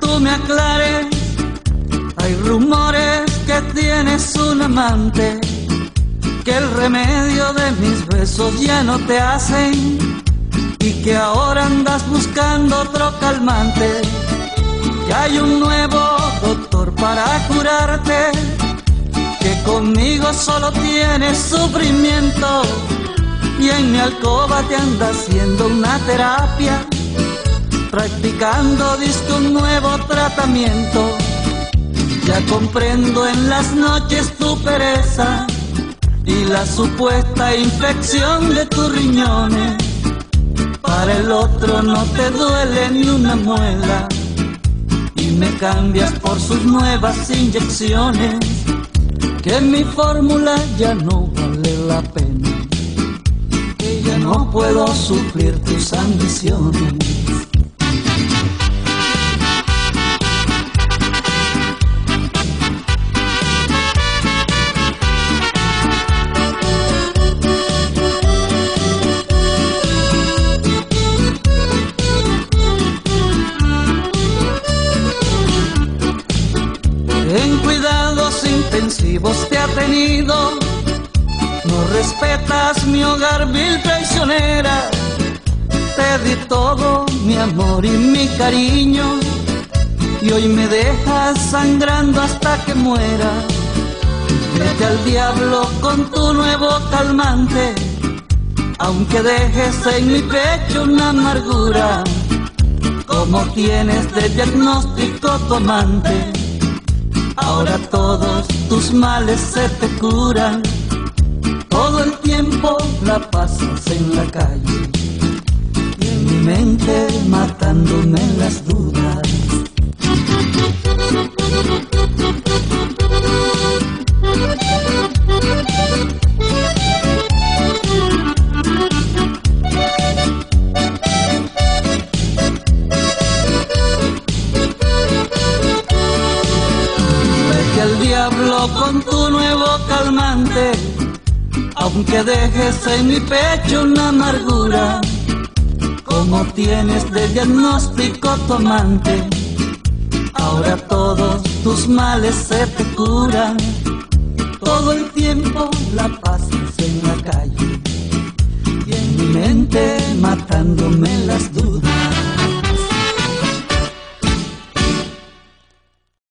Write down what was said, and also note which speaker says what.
Speaker 1: tú me aclares. Hay rumores que tienes un amante, que el remedio de mis besos ya no te hacen y que ahora andas buscando otro calmante. Que hay un nuevo doctor para curarte, que conmigo solo tienes sufrimiento y en mi alcoba te anda haciendo una terapia, practicando disco un nuevo tratamiento. Ya comprendo en las noches tu pereza y la supuesta infección de tus riñones. Para el otro no te duele ni una muela y me cambias por sus nuevas inyecciones. Que mi fórmula ya no vale la pena no puedo sufrir tus ambiciones. Intensivos te ha tenido no respetas mi hogar, vil traicionera. Te di todo mi amor y mi cariño. Y hoy me dejas sangrando hasta que muera. Vete al diablo con tu nuevo calmante. Aunque dejes en mi pecho una amargura. Como tienes de diagnóstico tu amante. Ahora todos tus males se te curan todo el tiempo la pasas en la calle y en mi mente matándome las dudas. Con tu nuevo calmante aunque dejes en mi pecho una amargura, como tienes de diagnóstico tu amante, ahora todos tus males se te curan, todo el tiempo la pasas en la calle y en mi mente matándome las.